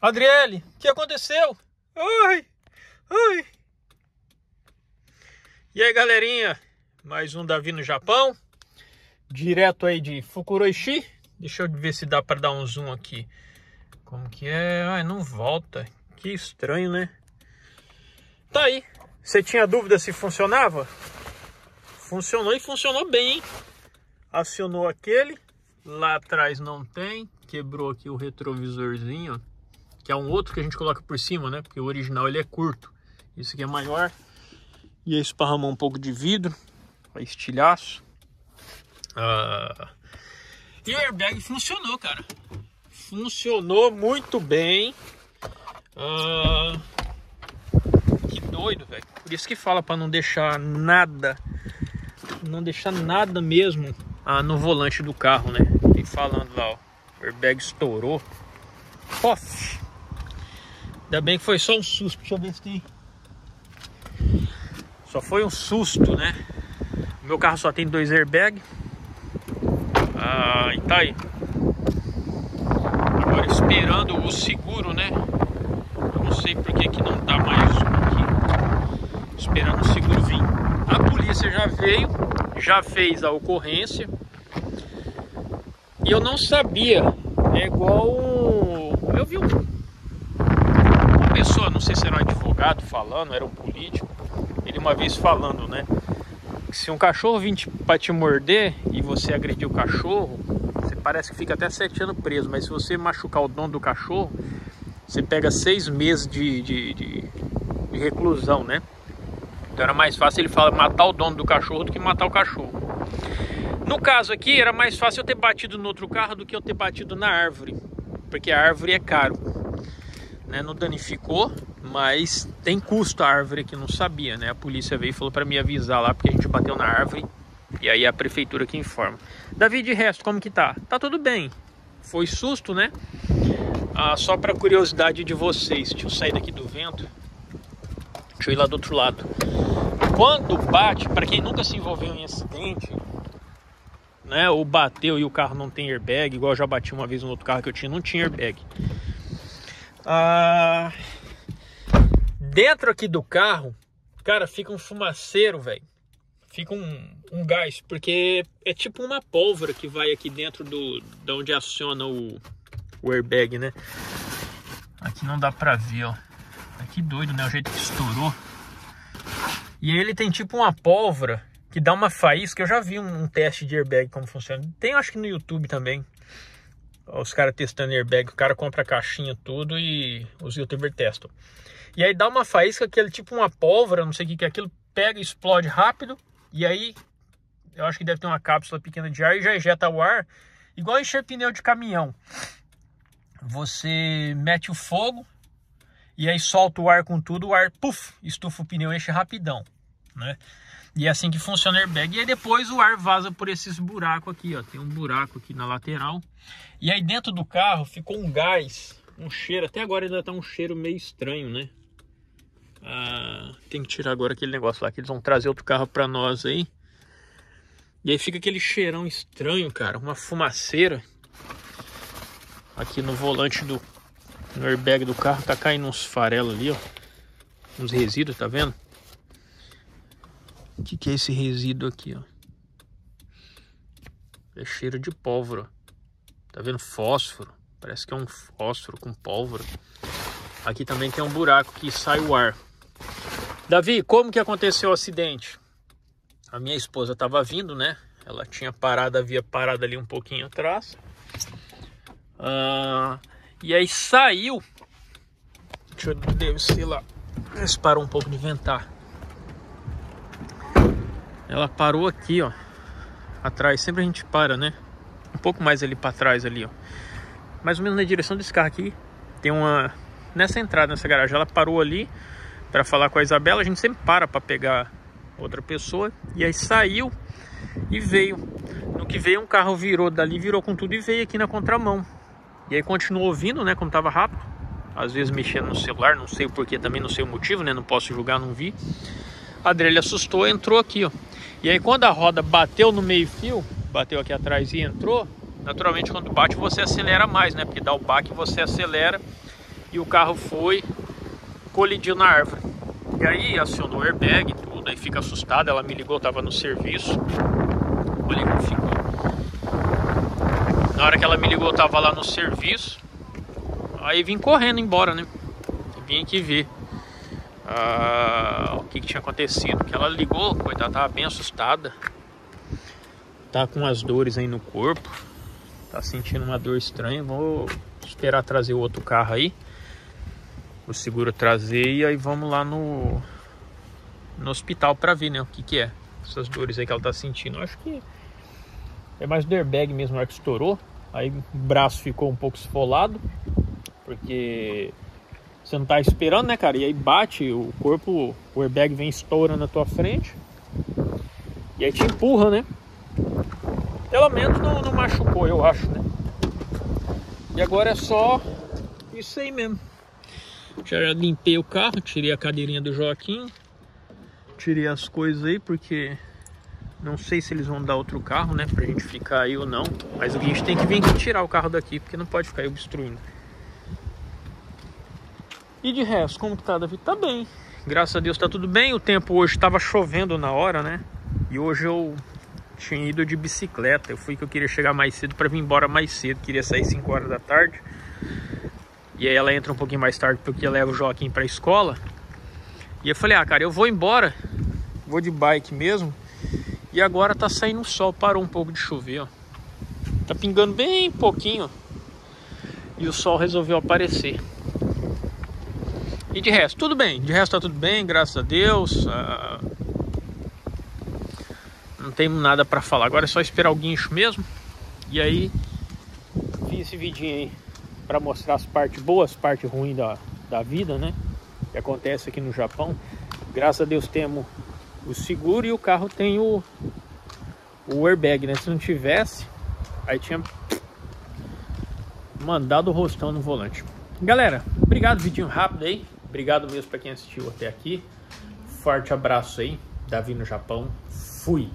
Adriele, o que aconteceu? Ai, ai. E aí, galerinha? Mais um Davi no Japão. Direto aí de Fukuroishi. Deixa eu ver se dá para dar um zoom aqui. Como que é? Ai, não volta. Que estranho, né? Tá aí. Você tinha dúvida se funcionava? Funcionou e funcionou bem, hein? Acionou aquele. Lá atrás não tem. Quebrou aqui o retrovisorzinho, que é um outro que a gente coloca por cima, né? Porque o original ele é curto. Isso aqui é maior. E aí esparramou um pouco de vidro. Estilhaço. Ah, e o airbag funcionou, cara. Funcionou muito bem. Ah, que doido, velho. Por isso que fala para não deixar nada, não deixar nada mesmo ah, no volante do carro, né? Tem falando lá, ó. O airbag estourou. Pof! Ainda bem que foi só um susto. Deixa eu ver se tem. Só foi um susto, né? Meu carro só tem dois airbags. Ah, e tá aí. Agora esperando o seguro, né? Eu não sei por que, que não dá mais aqui. Esperando o seguro vir. A polícia já veio, já fez a ocorrência. E eu não sabia. É igual. Eu vi um... pessoa, não sei se era um advogado falando, era um político. Ele uma vez falando, né? Que se um cachorro vir para te morder e você agredir o cachorro, você parece que fica até sete anos preso. Mas se você machucar o dono do cachorro, você pega seis meses de, de, de, de reclusão, né? Então era mais fácil ele falar matar o dono do cachorro do que matar o cachorro. No caso aqui, era mais fácil eu ter batido no outro carro do que eu ter batido na árvore, porque a árvore é caro. Né? Não danificou, mas tem custo a árvore que não sabia, né? A polícia veio e falou para me avisar lá porque a gente bateu na árvore e aí a prefeitura que informa. Davi, de resto, como que tá? Tá tudo bem. Foi susto, né? Ah, só para curiosidade de vocês, deixa eu sair daqui do vento. Deixa eu ir lá do outro lado. Quando bate, para quem nunca se envolveu em acidente, né? Ou bateu e o carro não tem airbag, igual eu já bati uma vez no outro carro que eu tinha, não tinha airbag. Ah, dentro aqui do carro, cara, fica um fumaceiro, velho. Fica um, um gás, porque é tipo uma pólvora que vai aqui dentro do, de onde aciona o, o airbag, né? Aqui não dá pra ver, ó. Que doido, né? O jeito que estourou. E ele tem tipo uma pólvora que dá uma faísca. Eu já vi um, um teste de airbag como funciona. Tem acho que no YouTube também. Os caras testando airbag, o cara compra a caixinha tudo e os youtubers testam. E aí dá uma faísca que é tipo uma pólvora, não sei o que que é aquilo, pega explode rápido. E aí eu acho que deve ter uma cápsula pequena de ar e já ejeta o ar, igual encher pneu de caminhão. Você mete o fogo e aí solta o ar com tudo, o ar, puf, estufa o pneu, enche rapidão, né? E é assim que funciona o airbag. E aí depois o ar vaza por esses buracos aqui, ó. Tem um buraco aqui na lateral. E aí dentro do carro ficou um gás, um cheiro. Até agora ainda tá um cheiro meio estranho, né? Ah, tem que tirar agora aquele negócio lá que eles vão trazer outro carro para nós aí. E aí fica aquele cheirão estranho, cara. Uma fumaceira. Aqui no volante do no airbag do carro tá caindo uns farelos ali, ó. Uns resíduos, tá vendo? O que, que é esse resíduo aqui, ó? É cheiro de pólvora. Tá vendo? Fósforo. Parece que é um fósforo com pólvora. Aqui também tem um buraco que sai o ar. Davi, como que aconteceu o acidente? A minha esposa estava vindo, né? Ela tinha parado, havia parado ali um pouquinho atrás. Ah, e aí saiu. Deixa eu descer lá. Eles parou um pouco de ventar. Ela parou aqui, ó. Atrás. Sempre a gente para, né? Um pouco mais ali para trás ali, ó. Mais ou menos na direção desse carro aqui. Tem uma nessa entrada, nessa garagem. Ela parou ali para falar com a Isabela. A gente sempre para para pegar outra pessoa. E aí saiu e veio. No que veio, um carro virou dali, virou com tudo e veio aqui na contramão. E aí continuou ouvindo, né? Como tava rápido. Às vezes mexendo no celular, não sei o porquê, também não sei o motivo, né? Não posso julgar, não vi. A Adriele assustou, entrou aqui, ó. E aí quando a roda bateu no meio fio, bateu aqui atrás e entrou, naturalmente quando bate você acelera mais, né? Porque dá o baque você acelera e o carro foi, colidiu na árvore. E aí acionou o airbag e tudo, aí fica assustada, ela me ligou, tava no serviço. Olha como ficou. Na hora que ela me ligou, tava lá no serviço. Aí vim correndo embora, né? Vim aqui ver ah, o que, que, tinha acontecido. Que ela ligou, coitada, tava bem assustada. Tá com as dores aí no corpo. Tá sentindo uma dor estranha. Vou esperar trazer o outro carro aí. O seguro trazer e aí vamos lá no, no hospital pra ver, né? O que que é. Essas dores aí que ela tá sentindo. Eu acho que é mais do airbag mesmo, na hora que estourou. Aí o braço ficou um pouco esfolado. Porque você não tá esperando, né, cara? E aí bate, o corpo, o airbag vem estourando na tua frente. E aí te empurra, né? Pelo menos não, não machucou, eu acho, né? E agora é só isso aí mesmo. Já limpei o carro, tirei a cadeirinha do Joaquim. Tirei as coisas aí, porque não sei se eles vão dar outro carro, né? Pra gente ficar aí ou não. Mas a gente tem que vir aqui tirar o carro daqui, porque não pode ficar aí obstruindo. E de resto, como que tá, Davi? Tá bem. Graças a Deus tá tudo bem. O tempo hoje estava chovendo na hora, né? E hoje eu tinha ido de bicicleta. Eu fui que eu queria chegar mais cedo para vir embora mais cedo. Queria sair 5 horas da tarde. E aí ela entra um pouquinho mais tarde porque eu levo o Joaquim pra escola. E eu falei, ah, cara, eu vou embora. Vou de bike mesmo. E agora tá saindo o sol, parou um pouco de chover, ó. Tá pingando bem pouquinho. E o sol resolveu aparecer. E de resto, tudo bem. De resto tá tudo bem, graças a Deus. Ah, não tem nada para falar. Agora é só esperar o guincho mesmo. E aí, fiz esse vidinho aí para mostrar as partes boas, as partes ruins da, da vida, né? Que acontece aqui no Japão. Graças a Deus temos o seguro e o carro tem o, o airbag, né? Se não tivesse, aí tinha mandado o rostão no volante. Galera, obrigado, vidinho rápido aí. Obrigado mesmo para quem assistiu até aqui. Forte abraço aí. Davi no Japão. Fui.